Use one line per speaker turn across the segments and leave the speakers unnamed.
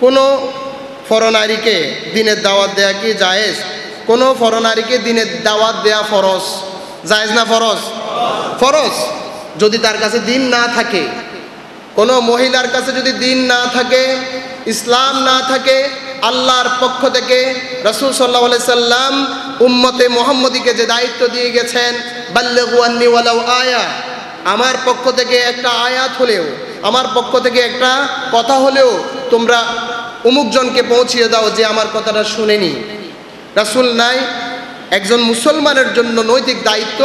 কোনো ফরনারীকে দিনের দাওয়াত দেয়া কি জায়েজ? কোনো ফরনারীকে দিনের দাওয়াত দেয়া ফরজ? জায়েজ না ফরজ? ফরজ। যদি তার কাছে দিন না থাকে, কোনো মহিলার কাছে যদি দিন না থাকে, ইসলাম না থাকে, আল্লাহর পক্ষ থেকে রসুল সাল্লাহ সাল্লাম উম্মতে মোহাম্মদীকে যে দায়িত্ব দিয়ে গেছেন বাল্লেগুয়ান্নি ওয়ালাউ আয়া আমার পক্ষ থেকে একটা আয়াত হলেও, আমার পক্ষ থেকে একটা কথা হলেও তোমরা অমুকজনকে পৌঁছিয়ে দাও যে আমার কথাটা শুনেনি। রাসুল নাই, একজন মুসলমানের জন্য নৈতিক দায়িত্ব,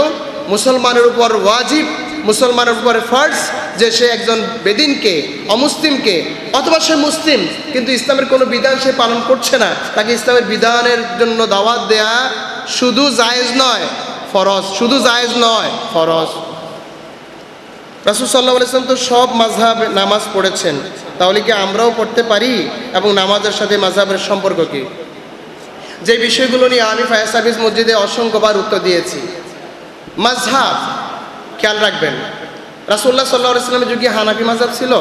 মুসলমানের উপর ওয়াজিব, মুসলমানের উপর ফার্স যে সে একজন বেদিনকে, অমুসলিমকে, অথবা সে মুসলিম, কিন্তু ইসলামের কোনো বিধান সে পালন করছে না। তাকে ইসলামের বিধানের জন্য দাওয়াত দেয়া শুধু জায়েজ নয়, ফরজ। শুধু জায়েজ নয়, ফরজ। রাসুল সাল্লাহ আলাইসলাম তো সব মাঝহাব নামাজ পড়েছেন। তাহলে কি আমরাও পড়তে পারি? এবং নামাজের সাথে মাঝহাবের সম্পর্ক কি? যে বিষয়গুলো নিয়ে আমি ফায়ার সার্ভিস মসজিদে অসংখ্যবার উত্তর দিয়েছি। মাঝহাব খেয়াল রাখবেন। রাসুল্লাহ সাল্লাহ ইসলামের যুগে হানাফি মাঝহাব ছিল।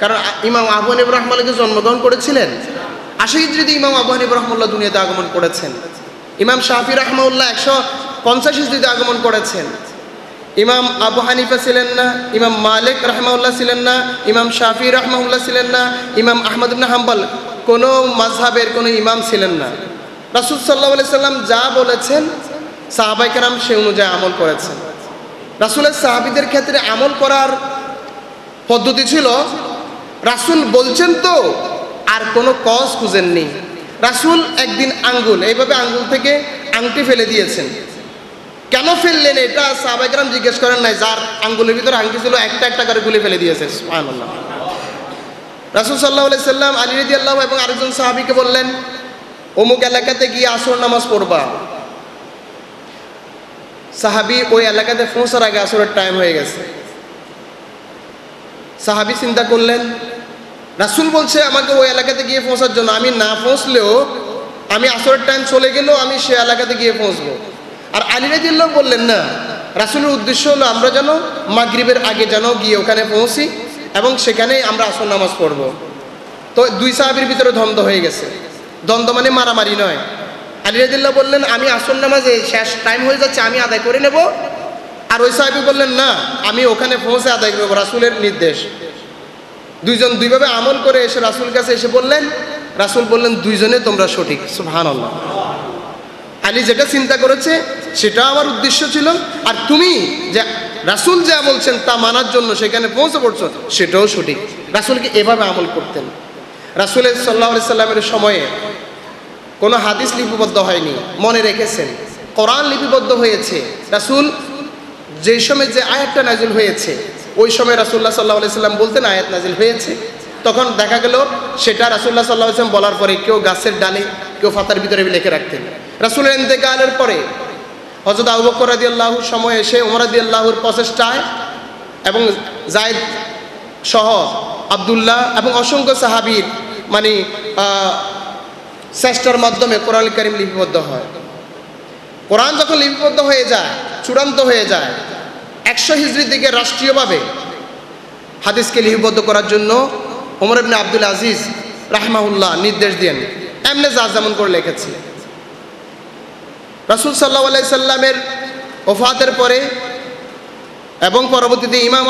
কারণ ইমাম আবু হানিব রহমাল্লাহকে জন্মগ্রহণ করেছিলেন। আশি হিজড়িতে ইমাম আবু হানিব রহমুল্লাহ দুনিয়াতে আগমন করেছেন। ইমাম শাহি রহমাউল্লাহ একশো পঞ্চাশ হিজড়িতে আগমন করেছেন। ইমাম আবু হানিফা ছিলেন না, ইমাম মালিক রহমাউল্লাহ ছিলেন না, ইমাম শাফি রহমাউল্লাহ ছিলেন না, ইমাম আহমদ হাম্বাল কোনো মাঝহাবের কোনো ইমাম ছিলেন না। রাসুল সাল্লাহ আলি সাল্লাম যা বলেছেন সাহাবাইকারাম সে অনুযায়ী আমল করেছেন। রাসুলের সাহাবিদের ক্ষেত্রে আমল করার পদ্ধতি ছিল, রাসুল বলছেন তো, আর কোনো কজ খুঁজেননি। রাসুল একদিন আঙ্গুল, এইভাবে আঙ্গুল থেকে আংটি ফেলে দিয়েছেন। কেন ফেললেন এটা সাহাবাইকরাম জিজ্ঞেস করেন নাই, যার আঙ্গুলের ভিতরে আংটি ছিল, একটা একটা করে গুলি ফেলে দিয়েছে রাসুল সাল্লাহ সাল্লাম আলী রদি আল্লাহ এবং আরেকজন সাহাবিকে বললেন, অমুক এলাকাতে গিয়ে আসর নামাজ পড়বা। সাহাবি ওই এলাকাতে পৌঁছার আগে আসরের টাইম হয়ে গেছে। সাহাবি চিন্তা করলেন, রাসুল বলছে আমাকে ওই এলাকাতে গিয়ে পৌঁছার জন্য, আমি না পৌঁছলেও আমি আসরের টাইম চলে গেলেও আমি সে এলাকাতে গিয়ে পৌঁছবো। আর আলী রাজিল্লাহ বললেন, না, রাসুলের উদ্দেশ্য হলো আমরা যেন মাগরিবের আগে যেন গিয়ে ওখানে পৌঁছি এবং সেখানে আমরা আসল নামাজ পড়ব। তো দুই সাহাবির ভিতরে দ্বন্দ্ব হয়ে গেছে। দ্বন্দ্ব মানে মারামারি নয়। আলী রাজিল্লাহ বললেন, আমি আসর নামাজে শেষ টাইম হয়ে যাচ্ছে, আমি আদায় করে নেব। আর ওই সাহেবি বললেন, না, আমি ওখানে পৌঁছে আদায় করব, রাসুলের নির্দেশ। দুইজন দুইভাবে আমল করে এসে রাসুল কাছে এসে বললেন, রাসুল বললেন, দুইজনে তোমরা সঠিক সুহান আল্লাহ আলী যেটা চিন্তা করেছে, সেটা আমার উদ্দেশ্য ছিল। আর তুমি যে রাসুল যা বলছেন তা মানার জন্য সেখানে পৌঁছে পড়ছো, সেটাও সঠিক। রাসুলকে এভাবে আমল করতেন। রাসুলের সাল্লাহ সাল্লামের সময়ে কোনো হাদিস লিপিবদ্ধ হয়নি, মনে রেখেছেন। কোরআন লিপিবদ্ধ হয়েছে। রাসুল যেই সময় যে আয়াতটা নাজিল হয়েছে, ওই সময় রাসুল্লাহ সাল্লাহ সাল্লাম বলতেন আয়াত নাজিল হয়েছে। তখন দেখা গেল, সেটা রাসুল্লাহ সাল্লাহ সাল্লাম বলার পরে কেউ গাছের ডালে, কেউ ফাতার ভিতরে লিখে রাখতেন। রাসুলের ইন্তেকালের পরে হজরত আবু বকর আল্লাহর সময় এসে ওমরাদি আল্লাহর প্রচেষ্টায় এবং জায়দ সহ আবদুল্লাহ এবং অসংখ্য সাহাবির মানে চেষ্টার মাধ্যমে কোরআন করিম লিপিবদ্ধ হয়। কোরআন যখন লিপিবদ্ধ হয়ে যায়, চূড়ান্ত হয়ে যায়, একশো হিজড়ির দিকে রাষ্ট্রীয়ভাবে হাদিসকে লিপিবদ্ধ করার জন্য ওমর ইবনে আব্দুল আজিজ রাহমাউল্লাহ নির্দেশ দেন। এমনি যা যেমন করে লিখেছে। রাসুল সাল্লাহ আলাই সাল্লামের ওফাতের পরে এবং পরবর্তীতে ইমাম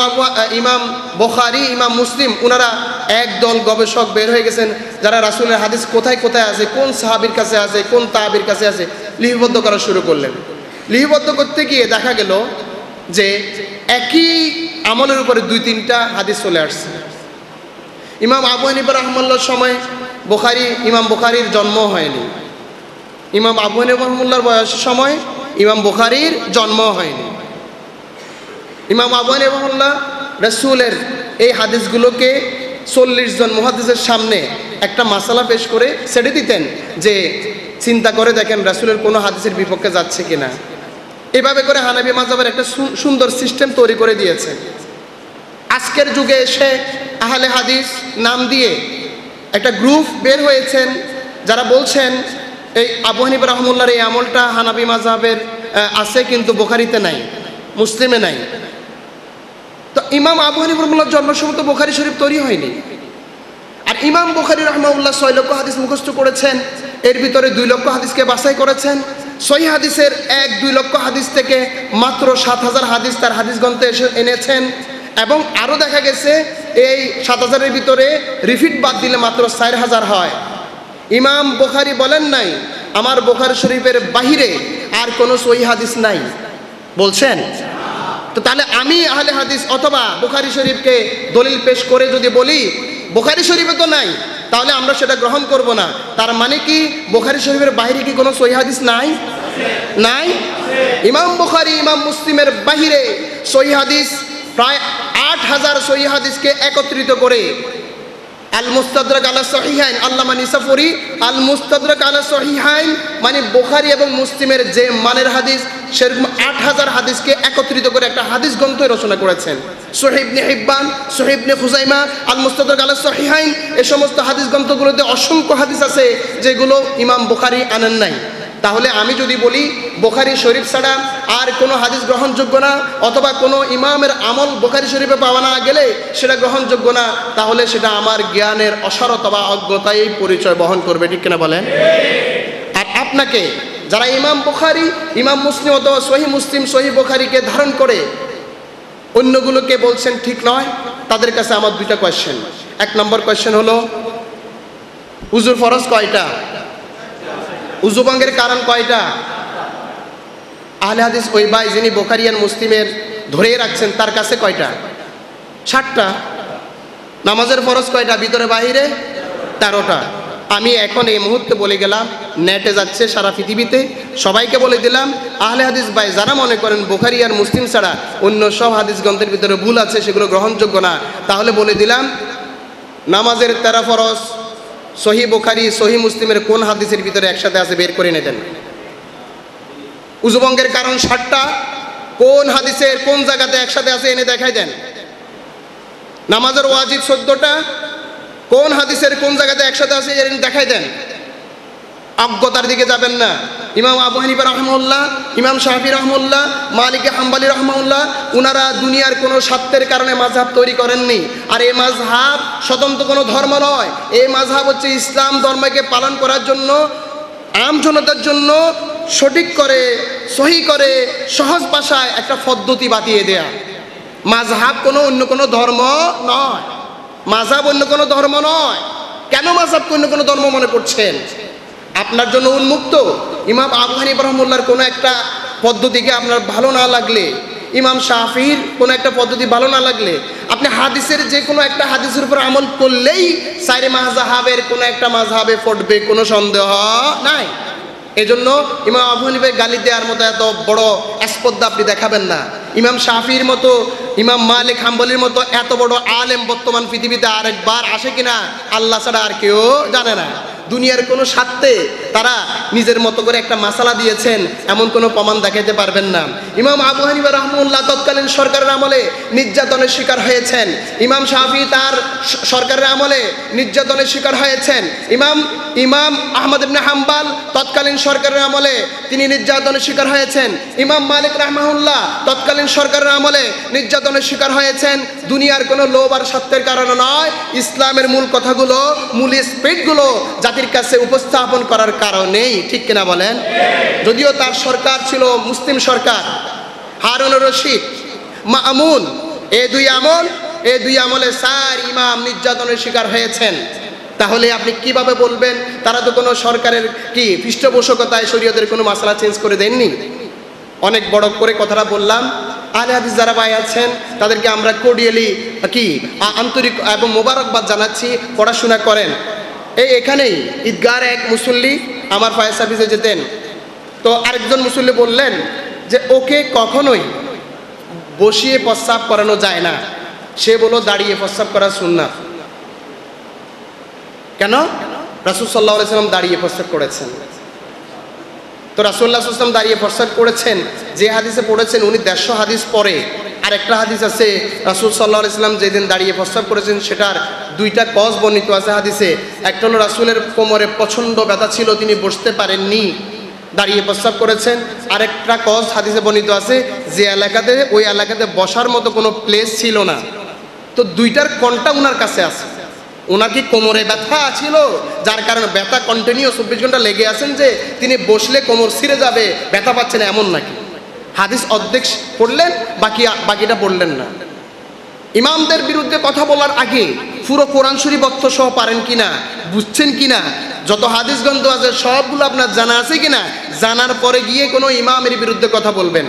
ইমাম বোখারি, ইমাম মুসলিম ওনারা একদল গবেষক বের হয়ে গেছেন যারা রাসুলের হাদিস কোথায় কোথায় আছে, কোন সাহাবির কাছে আছে, কোন তাহাবির কাছে আছে, লিপিবদ্ধ করা শুরু করলেন। লিপিবদ্ধ করতে গিয়ে দেখা গেল যে একই আমলের উপরে দুই, তিনটা হাদিস চলে আসছে। ইমাম আবু হানিফা রহমাল্লার সময় বোখারি, ইমাম বোখারির জন্ম হয়নি। ইমাম আবু হানিফা রহমুল্লার বয়সের সময় ইমাম বোখারির জন্ম হয়নি। ইমাম আবু হানিফাহুল্লাহ রসুলের এই হাদিসগুলোকে চল্লিশ জন মহাদিসের সামনে একটা মাসালা পেশ করে ছেড়ে দিতেন যে, চিন্তা করে দেখেন রাসুলের কোনো হাদিসের বিপক্ষে যাচ্ছে কিনা। এভাবে করে হানাবি মাজাবের একটা সুন্দর সিস্টেম তৈরি করে দিয়েছে। আজকের যুগে এসে আহলে হাদিস নাম দিয়ে একটা গ্রুপ বের হয়েছেন, যারা বলছেন এই আবু হানিব রহমুল্লার এই আমলটা হানাবি মাজাবের আছে কিন্তু বোখারিতে নাই, মুসলিমে নাই। তো ইমাম আবু হানিব রহমুল্লার তো বোখারি শরীফ তৈরি হয়নি। আর ইমাম বুখারি রহমাউল্লাহ ছয় লক্ষ হাদিস মুখস্থ করেছেন, এর ভিতরে দুই লক্ষ হাদিসকে বাছাই করেছেন। সহি হাদিসের এক, দুই লক্ষ হাদিস থেকে মাত্র সাত হাজার হাদিস তার হাদিস গ্রন্থে এসে এনেছেন। এবং আরও দেখা গেছে, এই সাত হাজারের ভিতরে রিফিট বাদ দিলে মাত্র চার হাজার হয়। ইমাম বুখারি বলেন নাই, আমার বোখারি শরীফের বাহিরে আর কোনো সহি হাদিস নাই। বলছেন? তো তাহলে আমি আহলে হাদিস অথবা বুখারি শরীফকে দলিল পেশ করে যদি বলি, বুখারি শরীফে তো নাই, তাহলে আমরা সেটা গ্রহণ করব না। তার মানে কি, বুখারি শরীফের বাইরে কি কোনো সহি হাদিস নাই? নাই? ইমাম বুখারি, ইমাম মুসলিমের বাহিরে সহি হাদিস, প্রায় আট হাজার সহি হাদিসকে একত্রিত করে আল মুস্তাদরাক আলা সহিহাইন, আল্লামা নিসাফরি আল মুস্তাদরাক আলা সহিহাইন মানে বোখারি এবং মুসলিমের যে মানের হাদিস, সেরকম আট হাজার হাদিসকে একত্রিত করে একটা হাদিস গ্রন্থ রচনা করেছেন। সোহেবনে হিব্বান সোহেবনে খুজাইমা আল মুস্তাদরাক আলা সহিহাইন, এ সমস্ত হাদিস গ্রন্থগুলোতে অসংখ্য হাদিস আছে যেগুলো ইমাম বোখারি আনেন নাই। তাহলে আমি যদি বলি, বোখারি শরীফ ছাড়া আর কোনো হাদিস গ্রহণযোগ্য না, অথবা কোনো ইমামের আমল বোখারি শরীফে পাওয়া না গেলে সেটা গ্রহণযোগ্য না, তাহলে সেটা আমার জ্ঞানের অসারতা বা অজ্ঞতাই পরিচয় বহন করবে, ঠিক কিনা বলেন? আর আপনাকে, যারা ইমাম বোখারি, ইমাম মুসলিম অথবা সহি মুসলিম, সহি বোখারিকে ধারণ করে, অন্যগুলোকে বলছেন ঠিক নয়, তাদের কাছে আমার দুইটা কোয়েশ্চেন এক নম্বর কোয়েশ্চেন হলো উজুর ফরজ কয়টা? উজুবঙ্গের কারণ কয়টা? আহলে হাদিস ওই ভাই যিনি বোখারিয়ান মুসলিমের ধরে রাখছেন, তার কাছে কয়টা? ষাটটা নামাজের ফরজ কয়টা? ভিতরে, বাহিরে? তেরোটা। আমি এখন এই মুহূর্তে বলে গেলাম, নেটে যাচ্ছে সারা পৃথিবীতে। সবাইকে বলে দিলাম, আহলে হাদিস ভাই, যারা মনে করেন বোখারি আর মুসলিম ছাড়া অন্য সব হাদিস গ্রন্থের ভিতরে ভুল আছে, সেগুলো গ্রহণযোগ্য না, তাহলে বলে দিলাম, নামাজের তেরা ফরজ সহি বোখারি, সহি মুসলিমের কোন হাদিসের ভিতরে একসাথে আছে? বের করে নিতেন উজুবঙ্গের কারণ ষাটটা কোন হাদিসের কোন জায়গাতে একসাথে আছে এনে দেখাই দেন। নামাজের ওয়াজিদ চোদ্দটা। কোন হাদিসের কোন জায়গাতে একসাথে আছে এনে দেখাই দেন। অজ্ঞতার দিকে যাবেন না। ইমাম আবু হানিফা রহমুল্লাহ ইমাম শাহি রহমুল্লাহ মালিক হাম্বালি রহমউল্লাহ উনারা দুনিয়ার কোনো স্বার্থের কারণে মাঝহাব তৈরি করেননি। আর এই মাঝহাব স্বতন্ত্র কোনো ধর্ম নয়। এই মাঝহাব হচ্ছে ইসলাম ধর্মকে পালন করার জন্য, আম জনতার জন্য সঠিক করে, সহি করে, সহজ ভাষায় একটা পদ্ধতি বাতিয়ে দেয়া। মাঝহাব কোনো অন্য কোনো ধর্ম নয়। মাঝহাব অন্য কোনো ধর্ম নয়। কেন মাঝহাবকে অন্য কোনো ধর্ম মনে করছেন? আপনার জন্য উন্মুক্ত। ইমাম আবু হানিফ রহমুল্লার কোনো একটা পদ্ধতিকে আপনার ভালো না লাগলে, ইমাম শাফির কোনো একটা পদ্ধতি ভালো না লাগলে, আপনি হাদিসের যে কোনো একটা হাদিসের উপর আমল করলেই সাইরে মাহজাহাবের কোনো একটা মাঝহাবে পড়বে কোনো সন্দেহ নাই। এজন্য ইমাম আবু হানিফের গালি দেওয়ার মতো এত বড় স্পর্ধা আপনি দেখাবেন না। ইমাম শাফির মতো, ইমাম মালিক হাম্বলির মতো এত বড় আলেম বর্তমান পৃথিবীতে আরেকবার আসে কিনা, আল্লাহ ছাড়া আর কেউ জানে না। দুনিয়ার কোনো স্বার্থে তারা নিজের মতো করে একটা মাসালা দিয়েছেন, এমন কোনো প্রমাণ দেখাতে পারবেন না। ইমাম আবু হানিফা রহমুল্লাহ তৎকালীন সরকারের আমলে নির্যাতনের শিকার হয়েছেন। ইমাম শাহি তার সরকারের আমলে নির্যাতনের শিকার হয়েছেন। ইমাম ইমাম আহমদ ইবনে হাম্বাল তৎকালীন সরকারের আমলে তিনি নির্যাতনের শিকার হয়েছেন। ইমাম মালিক রাহমাহুল্লাহ তৎকালীন সরকারের আমলে নির্যাতনের শিকার হয়েছেন। দুনিয়ার কোনো লোভ আর সত্যের কারণে নয়, ইসলামের মূল কথাগুলো, মূল স্পিডগুলো জাতির কাছে উপস্থাপন করার কারণেই, ঠিক কিনা বলেন? যদিও তার সরকার ছিল মুসলিম সরকার হারুন রশিদ, মামুন, এ দুই আমল, এ দুই আমলে সার ইমাম নির্যাতনের শিকার হয়েছেন। তাহলে আপনি কীভাবে বলবেন, তারা তো কোনো সরকারের কি পৃষ্ঠপোষকতায় শরীয়তের কোনো মশলা চেঞ্জ করে দেননি? অনেক বড় করে কথাটা বললাম, আলে হাদিস যারা ভাই আছেন, তাদেরকে আমরা কোডিয়ালি কি আন্তরিক এবং মোবারকবাদ জানাচ্ছি, পড়াশোনা করেন। এই এখানেই ঈদগার এক মুসল্লি আমার ফায়ার সার্ভিসে যেতেন। তো আরেকজন মুসল্লি বললেন যে, ওকে কখনোই বসিয়ে প্রস্রাব করানো যায় না। সে বলো দাঁড়িয়ে প্রস্রাব করা শুননা কেন? রাসুল সাল্লাহ সাল্লাম দাঁড়িয়ে প্রস্তাব করেছেন। তো রাসুল্লাহ আসলাম দাঁড়িয়ে প্রস্তাব করেছেন, যে হাদিসে পড়েছেন, উনি দেড়শো হাদিস পরে আর একটা হাদিস আছে, রাসুল সাল্লাহ ইসলাম যেদিন দাঁড়িয়ে প্রস্তাব করেছেন, সেটার দুইটা কজ বর্ণিত আছে হাদিসে। একটা হলো রাসুলের কোমরে প্রচণ্ড ব্যথা ছিল, তিনি বসতে পারেননি, দাঁড়িয়ে প্রস্তাব করেছেন। আরেকটা কজ হাদিসে বর্ণিত আছে যে এলাকাতে, ওই এলাকাতে বসার মতো কোনো প্লেস ছিল না। তো দুইটার কোনটা ওনার কাছে আছে। ওনার কি কোমরে ব্যথা ছিল? যার কারণে ব্যথা কন্টিনিউ চব্বিশ ঘণ্টা লেগে আছেন যে, তিনি বসলে কোমর ছিঁড়ে যাবে, ব্যথা পাচ্ছেন এমন নাকি? হাদিস অর্ধেক পড়লেন, বাকি বাকিটা পড়লেন না। ইমামদের বিরুদ্ধে কথা বলার আগে পুরো কোরআন শরীফ অর্থ সহ পারেন কিনা, বুঝছেন কিনা, যত হাদিস গ্রন্থ আছে, সবগুলো আপনার জানা আছে কিনা, জানার পরে গিয়ে কোনো ইমামের বিরুদ্ধে কথা বলবেন।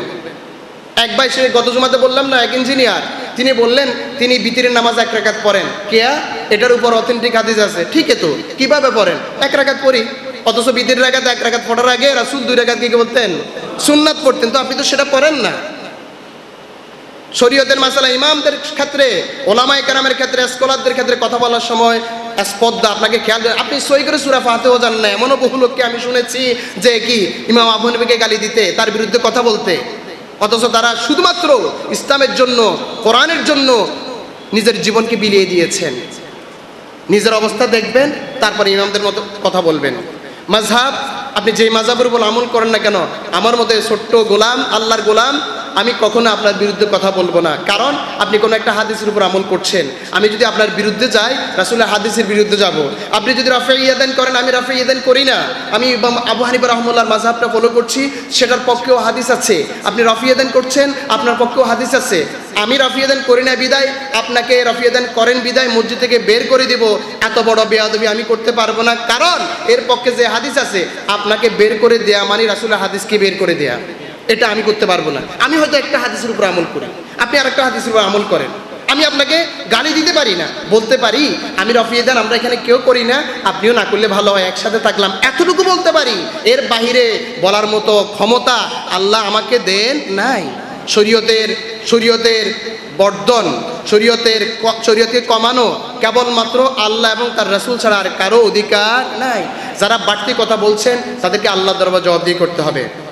এক ভাই, সে গত জমাতে বললাম না, এক ইঞ্জিনিয়ার তিনি বললেন, তিনি বিতিরের নামাজ এক রাকাত পড়েন। কেয়া? এটার উপর অথেন্টিক হাদিস আছে। ঠিক তো, কীভাবে পড়েন? এক রাকাত পড়ি। অথচ বিতির রাকাত এক রাকাত পড়ার আগে রাসুল দুই রাকাত কি বলতেন? সুন্নাত পড়তেন। তো আপনি তো সেটা পড়েন না। শরীয়তের মাসালা ইমামদের ক্ষেত্রে ওলামাই কারামের ক্ষেত্রে, স্কলারদের ক্ষেত্রে কথা বলার সময় স্পর্ধা আপনাকে খেয়াল আপনি সই করে সুরা ফাতেও জান না। এমনও বহু লোককে আমি শুনেছি যে কি, ইমাম আবু গালি দিতে, তার বিরুদ্ধে কথা বলতে। অথচ তারা শুধুমাত্র ইসলামের জন্য, কোরআনের জন্য নিজের জীবনকে বিলিয়ে দিয়েছেন। নিজের অবস্থা দেখবেন, তারপরে ইমামদের মতো কথা বলবেন। মাঝহাব, আপনি যেই মাঝহাবের উপর আমল করেন না কেন, আমার মতে ছোট্ট গোলাম, আল্লাহর গোলাম, আমি কখনো আপনার বিরুদ্ধে কথা বলব না। কারণ আপনি কোনো একটা হাদিসের উপর আমল করছেন। আমি যদি আপনার বিরুদ্ধে যাই, রাসুলের হাদিসের বিরুদ্ধে যাব। আপনি যদি রাফে ইয়াদান করেন, আমি রাফে ইয়াদান করি না। আমি আবু হানিফা রহমুল্লাহর মাঝহাবটা ফলো করছি, সেটার পক্ষেও হাদিস আছে। আপনি রফিয়াদান করছেন, আপনার পক্ষেও হাদিস আছে। আমি রফিয়াদান করি না বিদায়, আপনাকে রফিয়াদান করেন বিদায়, মসজিদ থেকে বের করে দিব। এত বড় বেয়াদবি আমি করতে পারব না। কারণ এর পক্ষে যে হাদিস আছে, আপনাকে বের করে দেয়া মানে রাসুলের হাদিসকে বের করে দেয়া। এটা আমি করতে পারব না। আমি হয়তো একটা হাদিসের উপর আমল করি। আপনি আর একটা হাদিসের উপর আমল করেন। আমি আপনাকে গালি দিতে পারি না। বলতে পারি, আমি রফিয়েদান আমরা এখানে কেউ করি না। আপনিও না করলে ভালো হয়, একসাথে থাকলাম। এতটুকু বলতে পারি। এর বাহিরে বলার মতো ক্ষমতা আল্লাহ আমাকে দেন নাই। শরীয়তের শরীয়তের বর্ধন, শরীয়তের শরীয়তকে কমানো কেবলমাত্র আল্লাহ এবং তার রাসুল ছাড়া আর কারও অধিকার নাই। যারা বাড়তি কথা বলছেন, তাদেরকে আল্লাহ দরবার জবাব দিয়ে করতে হবে।